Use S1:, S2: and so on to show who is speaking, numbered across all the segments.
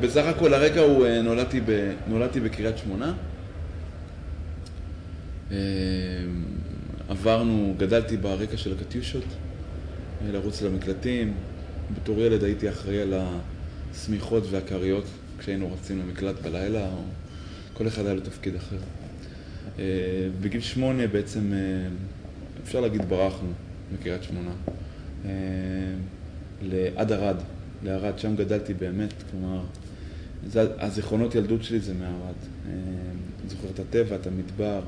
S1: בסך הכל הרקע הוא, אה, נולדתי, ב, נולדתי בקריית שמונה. אה, עברנו, גדלתי ברקע של הקטיושות, אה, לרוץ למקלטים. בתור ילד הייתי אחראי על השמיכות והכריות כשהיינו רצים למקלט בלילה, או כל אחד היה לו תפקיד אחר. בגיל שמונה בעצם, אפשר להגיד, ברחנו מקריית שמונה. לעד ערד, לערד, שם גדלתי באמת, כלומר, זה, הזיכרונות ילדות שלי זה מערד. אני אה, זוכר את הטבע, את המדבר,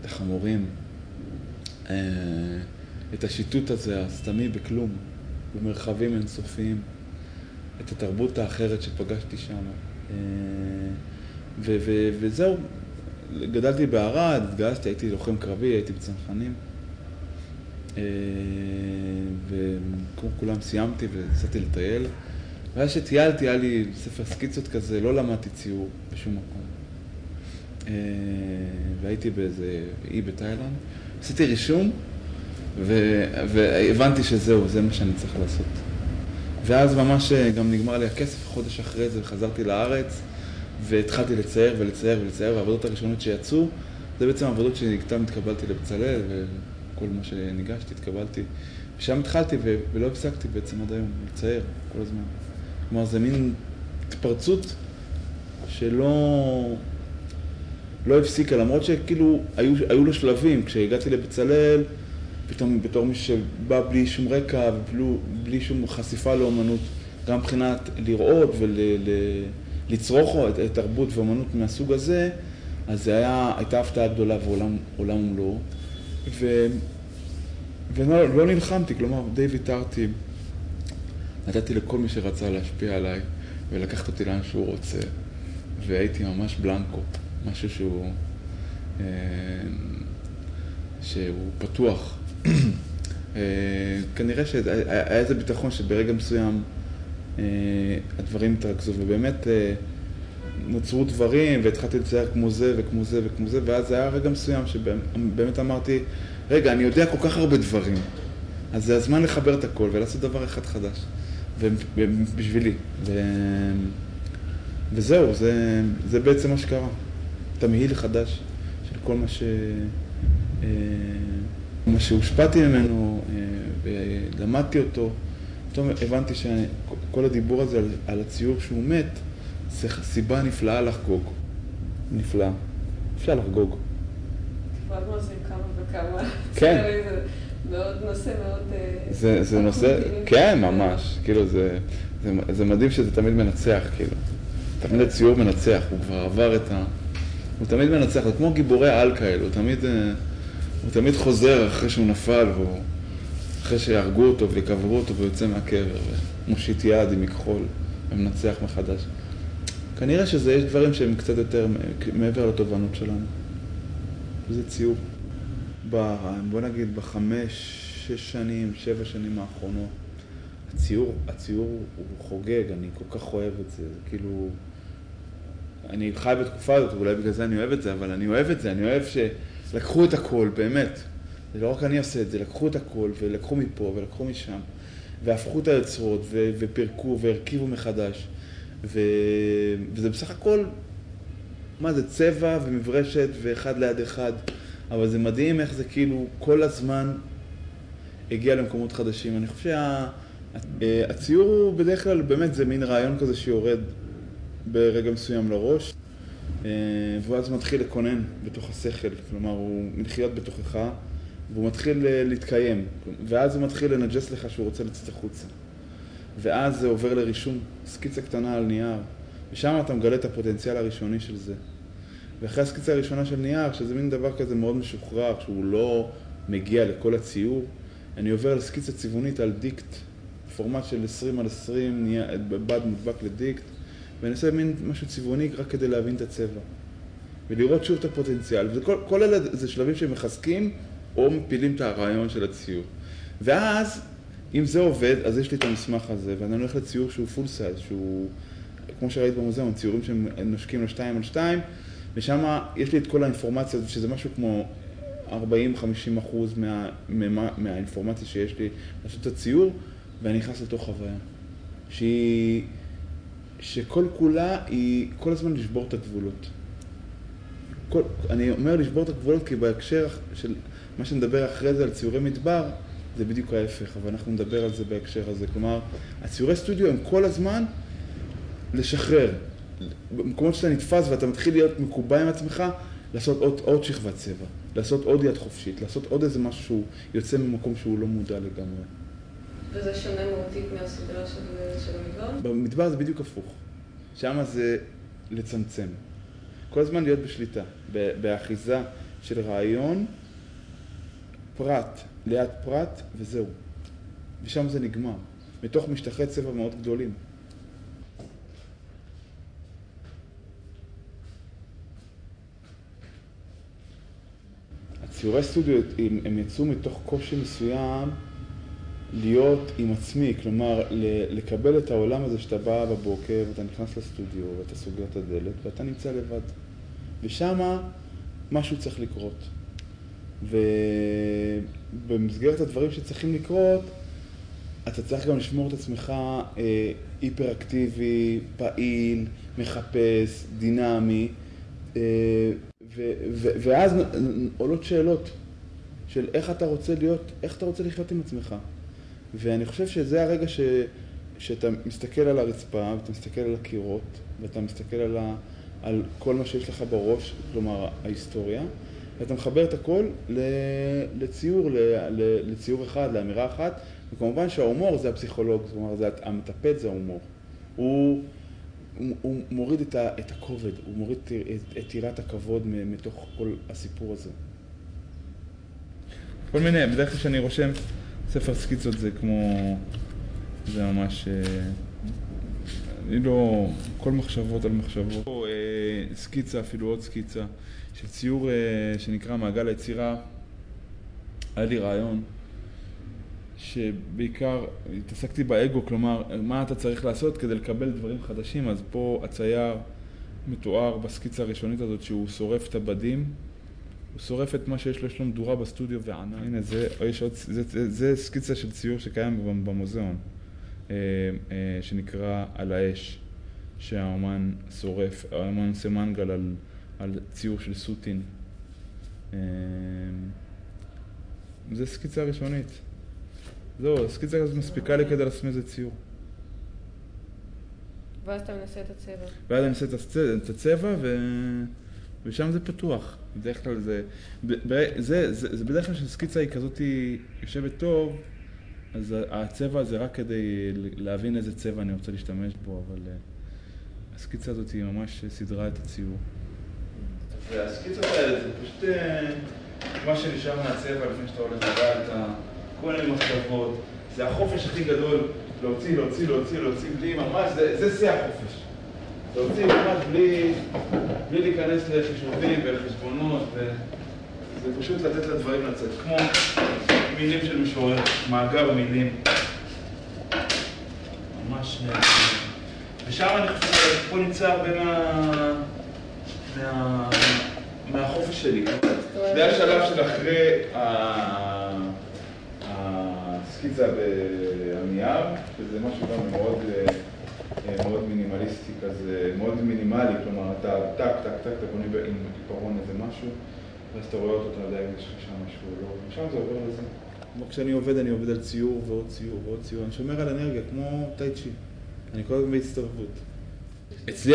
S1: את החמורים, אה, את השיטוט הזה, הסתמי בכלום, במרחבים אינסופיים, את התרבות האחרת שפגשתי שם. אה, ו- ו- וזהו, גדלתי בערד, התגייסתי, הייתי לוחם קרבי, הייתי בצנחנים. וכולם סיימתי ויצאתי לטייל. ואז שטיילתי, היה לי ספר סקיצות כזה, לא למדתי ציור בשום מקום. אה, והייתי באיזה אי בתאילנד, עשיתי רישום, ו... והבנתי שזהו, זה מה שאני צריך לעשות. ואז ממש אה, גם נגמר לי הכסף, חודש אחרי זה חזרתי לארץ, והתחלתי לצייר ולצייר ולצייר, והעבודות הראשונות שיצאו, זה בעצם העבודות שגם התקבלתי לבצלאל, וכל מה שניגשתי, התקבלתי. ושם התחלתי. ולא הפסקתי בעצם עד היום, לצייר כל הזמן. כלומר, זה מין התפרצות שלא לא הפסיקה, למרות שכאילו היו, היו לו שלבים. כשהגעתי לבצלאל, פתאום בתור מי שבא בלי שום רקע ובלי שום חשיפה לאומנות, גם מבחינת לראות ולצרוך ול, תרבות ואומנות מהסוג הזה, אז זה היה, הייתה הפתעה גדולה ועולם ומלואו. ולא לא נלחמתי, כלומר, די ויתרתי. נתתי לכל מי שרצה להשפיע עליי ולקחת אותי לאן שהוא רוצה, והייתי ממש בלנקו, משהו שהוא, אה, שהוא פתוח. אה, כנראה שהיה איזה ביטחון שברגע מסוים אה, הדברים התרכזו, ובאמת נוצרו דברים, והתחלתי לצייר כמו זה וכמו זה וכמו זה, ואז היה רגע מסוים שבאמת אמרתי, רגע, אני יודע כל כך הרבה דברים, אז זה הזמן לחבר את הכל ולעשות דבר אחד חדש. בשבילי. ו... וזהו, זה, זה בעצם מה שקרה. תמהיל חדש של כל מה ש... אה, מה שהושפעתי ממנו אה, ולמדתי אותו. פתאום הבנתי שכל הדיבור הזה על, על הציור שהוא מת, זה סיבה נפלאה לחגוג. נפלאה. אפשר לחגוג.
S2: זה עם כמה וכמה.
S1: כן.
S2: מאוד נושא מאוד... אה,
S1: זה, זה נושא, כן, ממש. כאילו, זה, זה, זה מדהים שזה תמיד מנצח, כאילו. תמיד הציור מנצח, הוא כבר עבר את ה... הוא תמיד מנצח, זה כמו גיבורי על כאלו, הוא תמיד, אה, הוא תמיד חוזר אחרי שהוא נפל, והוא, אחרי שיהרגו אותו ויקברו אותו והוא יוצא מהקבר, ומושיט יד עם מכחול, ומנצח מחדש. כנראה שזה, יש דברים שהם קצת יותר מעבר לתובנות שלנו. וזה ציור. ב, בוא נגיד בחמש, שש שנים, שבע שנים האחרונות, הציור, הציור הוא חוגג, אני כל כך אוהב את זה, זה כאילו... אני חי בתקופה הזאת, ואולי בגלל זה אני אוהב את זה, אבל אני אוהב את זה, אני אוהב שלקחו את הכל, באמת. זה לא רק אני עושה את זה, לקחו את הכל, ולקחו מפה, ולקחו משם, והפכו את היוצרות, ו- ופירקו, והרכיבו מחדש. ו- וזה בסך הכל, מה זה, צבע ומברשת, ואחד ליד אחד. אבל זה מדהים איך זה כאילו כל הזמן הגיע למקומות חדשים. אני חושב שהציור שה... הוא בדרך כלל באמת זה מין רעיון כזה שיורד ברגע מסוים לראש, אה, ואז מתחיל לקונן בתוך השכל, כלומר הוא מתחיל בתוכך, והוא מתחיל אה, להתקיים, ואז הוא מתחיל לנג'ס לך שהוא רוצה לצאת החוצה. ואז זה עובר לרישום, סקיצה קטנה על נייר, ושם אתה מגלה את הפוטנציאל הראשוני של זה. ואחרי הסקיצה הראשונה של נייר, שזה מין דבר כזה מאוד משוחרר, שהוא לא מגיע לכל הציור, אני עובר לסקיצה צבעונית על דיקט, פורמט של 20 על 20, בד מודבק לדיקט, ואני עושה מין משהו צבעוני רק כדי להבין את הצבע. ולראות שוב את הפוטנציאל. וכל אלה זה שלבים שמחזקים או מפילים את הרעיון של הציור. ואז, אם זה עובד, אז יש לי את המסמך הזה, ואני הולך לציור שהוא full size, שהוא, כמו שראית במוזיאון, ציורים שהם נושקים לשתיים על שתיים, ושם יש לי את כל האינפורמציה הזאת, שזה משהו כמו 40-50 אחוז מה, מה, מהאינפורמציה שיש לי לעשות את הציור, ואני נכנס לתוך חוויה. שהיא, שכל כולה היא כל הזמן לשבור את הגבולות. כל, אני אומר לשבור את הגבולות כי בהקשר של מה שנדבר אחרי זה על ציורי מדבר, זה בדיוק ההפך, אבל אנחנו נדבר על זה בהקשר הזה. כלומר, הציורי סטודיו הם כל הזמן לשחרר. במקומות שאתה נתפס ואתה מתחיל להיות מקובע עם עצמך, לעשות עוד, עוד שכבת צבע, לעשות עוד יד חופשית, לעשות עוד איזה משהו שהוא יוצא ממקום שהוא לא מודע לגמרי.
S2: וזה שונה מהותית מהסדרה של, של המדבר?
S1: במדבר זה בדיוק הפוך. שם זה לצמצם. כל הזמן להיות בשליטה, באחיזה של רעיון, פרט ליד פרט, וזהו. ושם זה נגמר, מתוך משטחי צבע מאוד גדולים. הציורי סטודיו, הם, הם יצאו מתוך קושי מסוים להיות עם עצמי, כלומר, לקבל את העולם הזה שאתה בא בבוקר, ואתה נכנס לסטודיו, ואתה סוגר את הדלת, ואתה נמצא לבד. ושם משהו צריך לקרות. ובמסגרת הדברים שצריכים לקרות, אתה צריך גם לשמור את עצמך אה, היפראקטיבי, פעיל, מחפש, דינמי, אה, ואז עולות שאלות של איך אתה רוצה להיות, איך אתה רוצה לחיות עם עצמך. ואני חושב שזה הרגע ש, שאתה מסתכל על הרצפה, ואתה מסתכל על הקירות, ואתה מסתכל על, ה, על כל מה שיש לך בראש, כלומר ההיסטוריה, ואתה מחבר את הכל לציור, לציור אחד, לאמירה אחת, וכמובן שההומור זה הפסיכולוג, אומרת, זה המטפט זה ההומור. הוא, הוא, הוא מוריד את, ה, את הכובד, הוא מוריד את, את טירת הכבוד מתוך כל הסיפור הזה. כל מיני, בדרך כלל כשאני רושם ספר סקיצות זה כמו, זה ממש, אה, אני לא, כל מחשבות על מחשבות. אה, סקיצה, אפילו עוד סקיצה, של ציור אה, שנקרא מעגל היצירה, היה לי רעיון. שבעיקר התעסקתי באגו, כלומר, מה אתה צריך לעשות כדי לקבל דברים חדשים, אז פה הצייר מתואר בסקיצה הראשונית הזאת שהוא שורף את הבדים הוא שורף את מה שיש לו, יש לו מדורה בסטודיו וענן. הנה, זה, יש עוד, זה, זה, זה סקיצה של ציור שקיים במוזיאון, אה, אה, שנקרא על האש, שהאומן שורף, האומן עושה מנגל על, על ציור של סוטין. אה, זה סקיצה ראשונית. זהו, הסקיצה הזאת מספיקה לי כדי לשים איזה ציור.
S2: ואז אתה מנסה את הצבע.
S1: ואז אני מנסה את הצבע, ו... ושם זה פתוח. בדרך כלל זה, זה, זה, זה בדרך כלל כשסקיצה היא כזאת יושבת טוב, אז הצבע זה רק כדי להבין איזה צבע אני רוצה להשתמש בו, אבל אה, הסקיצה הזאת היא ממש סידרה את הציור. והסקיצות האלה זה פשוט אה, מה שנשאר מהצבע לפני שאתה הולך לדעת, כל מיני מחשבות, זה החופש הכי גדול, להוציא, להוציא, להוציא, להוציא בלי ממש, זה שיא החופש. להוציא ממש בלי, בלי להיכנס לחישובים וחשבונות, וזה פשוט לתת לדברים לצאת, כמו מילים של משורר, מאגר מילים. ממש... ושם אני חושב שפה נמצא הרבה מה... מה... מהחופש שלי. זה השלב של אחרי הסקיצה בנייר, שזה משהו גם מאוד... אה, מאוד מינימליסטי כזה, מאוד מינימלי, כלומר אתה טק, טק, טק, אתה בונה עם עיפרון איזה משהו, ואז אתה רואה אותו, אתה יודע אם יש לך שם משהו או לא, ושם זה עובר לזה. כמו כשאני עובד, אני עובד על ציור ועוד ציור ועוד ציור, אני שומר על אנרגיה, כמו טייצ'י, אני כל הזמן בהצטרפות. אצלי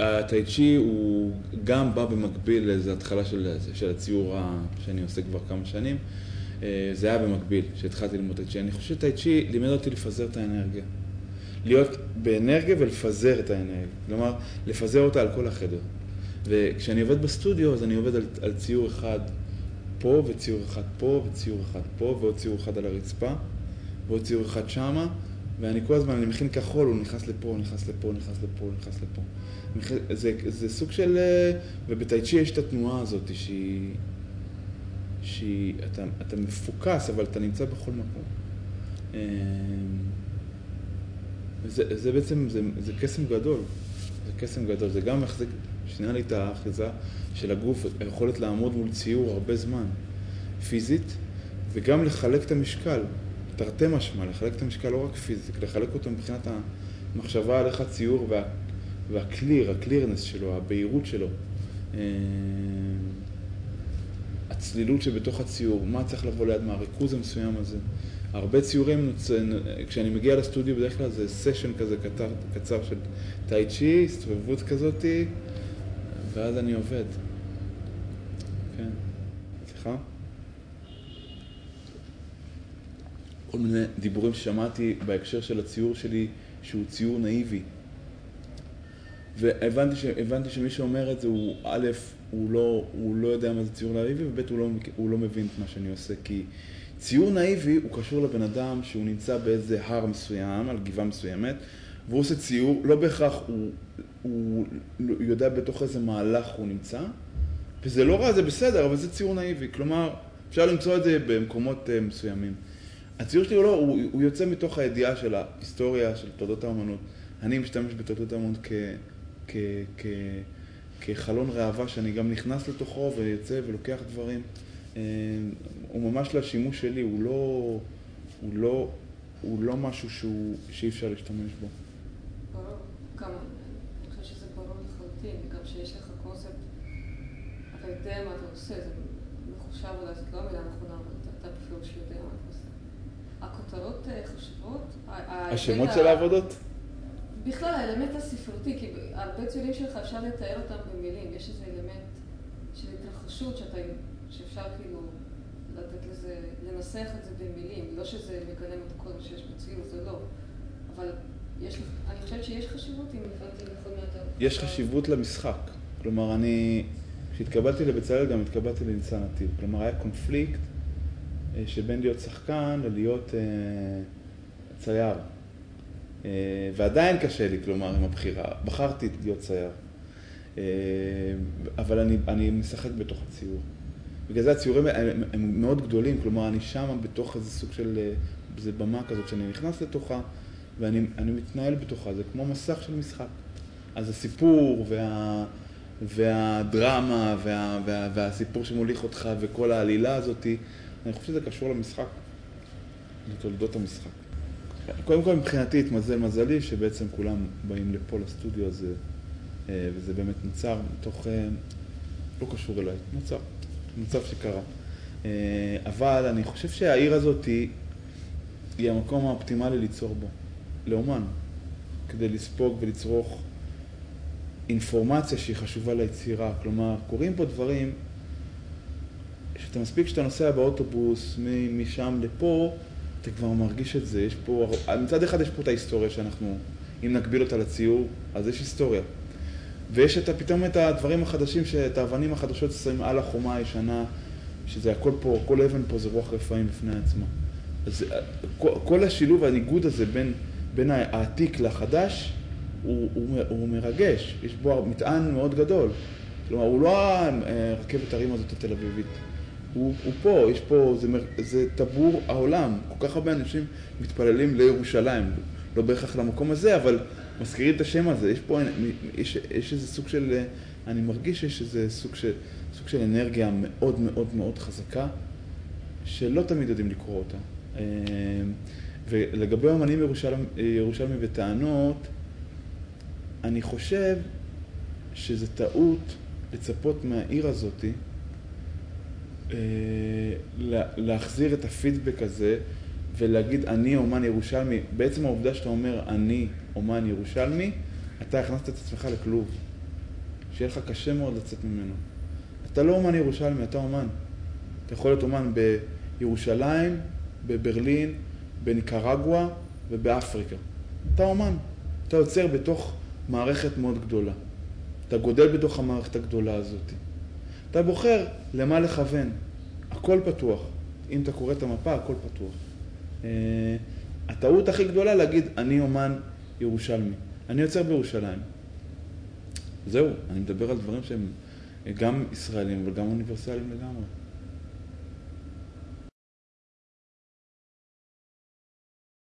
S1: הטייצ'י הוא גם בא במקביל לאיזו התחלה של, של הציור שאני עושה כבר כמה שנים. אה, זה היה במקביל, כשהתחלתי ללמוד טייצ'י. אני חושב שטייצ'י לימד אותי לפזר את האנרגיה. להיות באנרגיה ולפזר את האנרגיה. כלומר, לפזר אותה על כל החדר. וכשאני עובד בסטודיו, אז אני עובד על, על ציור אחד פה, וציור אחד פה, וציור אחד פה, ועוד ציור אחד על הרצפה, ועוד ציור אחד שמה, ואני כל הזמן, אני מכין כחול, הוא נכנס לפה, הוא נכנס לפה, הוא נכנס לפה, הוא נכנס לפה. זה, זה סוג של... אה, ובטייצ'י יש את התנועה הזאת שהיא... שהיא... אתה, אתה מפוקס, אבל אתה נמצא בכל מקום. אמ, זה, זה בעצם, זה, זה קסם גדול, זה קסם גדול, זה גם מחזיק, שינה לי את האחיזה של הגוף, היכולת לעמוד מול ציור הרבה זמן, פיזית, וגם לחלק את המשקל, תרתי משמע, לחלק את המשקל לא רק פיזית, לחלק אותו מבחינת מחשבה על איך הציור וה, והקליר, הקלירנס שלו, הבהירות שלו. הצלילות שבתוך הציור, מה צריך לבוא ליד מה, הריכוז המסוים הזה. הרבה ציורים, כשאני מגיע לסטודיו בדרך כלל זה סשן כזה קצר, קצר של טאי צ'י, הסתובבות כזאתי, ואז אני עובד. כן. סליחה? כל מיני דיבורים ששמעתי בהקשר של הציור שלי, שהוא ציור נאיבי. והבנתי ש, שמי שאומר את זה הוא, א', הוא לא, הוא לא יודע מה זה ציור נאיבי, וב', הוא לא, הוא לא מבין את מה שאני עושה, כי ציור נאיבי הוא קשור לבן אדם שהוא נמצא באיזה הר מסוים, על גבעה מסוימת, והוא עושה ציור, לא בהכרח הוא, הוא, יודע בתוך איזה מהלך הוא נמצא, וזה לא רע, זה בסדר, אבל זה ציור נאיבי, כלומר, אפשר למצוא את זה במקומות uh, מסוימים. הציור שלי הוא לא, הוא, הוא יוצא מתוך הידיעה של ההיסטוריה, של תולדות האמנות. אני משתמש בתולדות האמנות כ, כ, כ, כחלון ראווה שאני גם נכנס לתוכו ויוצא ולוקח דברים. אה, הוא ממש לשימוש שלי, הוא לא, הוא לא, הוא לא משהו שהוא, שאי אפשר להשתמש בו.
S2: אני חושבת שזה ברור לחלוטין, גם שיש לך קונספט, אתה יודע מה אתה עושה, זה מחושב אולי, זאת לא המילה הנכונה, אבל אתה בפירוש יודע מה אתה עושה. הכותרות אה, חשובות,
S1: השמות של העבודות?
S2: בכלל, האלמנט הספרותי, כי הרבה ציורים שלך אפשר לתאר אותם במילים, יש איזה אלמנט של התרחשות שאתה, שאפשר כאילו לתת לזה, לנסח את זה במילים, לא שזה מגלם את כל מה שיש בציור, זה לא. אבל יש, אני חושבת שיש חשיבות, אם הבנתי נכון מה
S1: יש חשיבות למשחק. כלומר, אני, כשהתקבלתי לבצלאל גם התקבלתי לניצן נתיב. כלומר, היה קונפליקט אה, שבין להיות שחקן ללהיות אה, צייר. אה, ועדיין קשה לי, כלומר, עם הבחירה. בחרתי להיות צייר. אה, אבל אני, אני משחק בתוך הציור. בגלל זה הציורים הם, הם מאוד גדולים, כלומר, אני שם בתוך איזה סוג של, אה, איזה במה כזאת שאני נכנס לתוכה, ואני מתנהל בתוכה, זה כמו מסך של משחק. אז הסיפור וה, והדרמה וה, וה, והסיפור שמוליך אותך וכל העלילה הזאתי, אני חושב שזה קשור למשחק, לתולדות המשחק. קודם כל מבחינתי התמזל מזלי שבעצם כולם באים לפה לסטודיו הזה אה, וזה באמת נוצר מתוך, אה, לא קשור אליי, נוצר, מצב שקרה. אה, אבל אני חושב שהעיר הזאת היא, המקום האופטימלי ליצור בו, לאומן, כדי לספוג ולצרוך אינפורמציה שהיא חשובה ליצירה. כלומר, קורים פה דברים שאתה מספיק שאתה נוסע באוטובוס משם לפה, אתה כבר מרגיש את זה, יש פה, מצד אחד יש פה את ההיסטוריה שאנחנו, אם נקביל אותה לציור, אז יש היסטוריה. ויש את, פתאום את הדברים החדשים, את האבנים החדשות ששמים על החומה הישנה, שזה הכל פה, כל אבן פה זה רוח רפאים בפני עצמה. אז כל, כל השילוב, הניגוד הזה בין, בין העתיק לחדש, הוא, הוא, הוא מרגש, יש בו מטען מאוד גדול. כלומר, הוא לא הרכבת הרים הזאת התל אביבית. הוא, הוא פה, יש פה, זה, זה טבור העולם. כל כך הרבה אנשים מתפללים לירושלים, לא בהכרח למקום הזה, אבל מזכירים את השם הזה. יש פה, יש, יש איזה סוג של, אני מרגיש שיש איזה סוג של, סוג של אנרגיה מאוד מאוד מאוד חזקה, שלא תמיד יודעים לקרוא אותה. אה, ולגבי אמנים ירושלמי, ירושלמי וטענות, אני חושב שזה טעות לצפות מהעיר הזאתי להחזיר את הפידבק הזה ולהגיד אני אומן ירושלמי, בעצם העובדה שאתה אומר אני אומן ירושלמי, אתה הכנסת את עצמך לכלוב, שיהיה לך קשה מאוד לצאת ממנו. אתה לא אומן ירושלמי, אתה אומן. אתה יכול להיות אומן בירושלים, בברלין, בניקרגואה ובאפריקה. אתה אומן. אתה יוצר בתוך מערכת מאוד גדולה. אתה גודל בתוך המערכת הגדולה הזאת. אתה בוחר למה לכוון. הכל פתוח. אם אתה קורא את המפה, הכל פתוח. Uh, הטעות הכי גדולה להגיד, אני אומן ירושלמי. אני יוצר בירושלים. זהו, אני מדבר על דברים שהם גם ישראלים, אבל גם אוניברסליים לגמרי.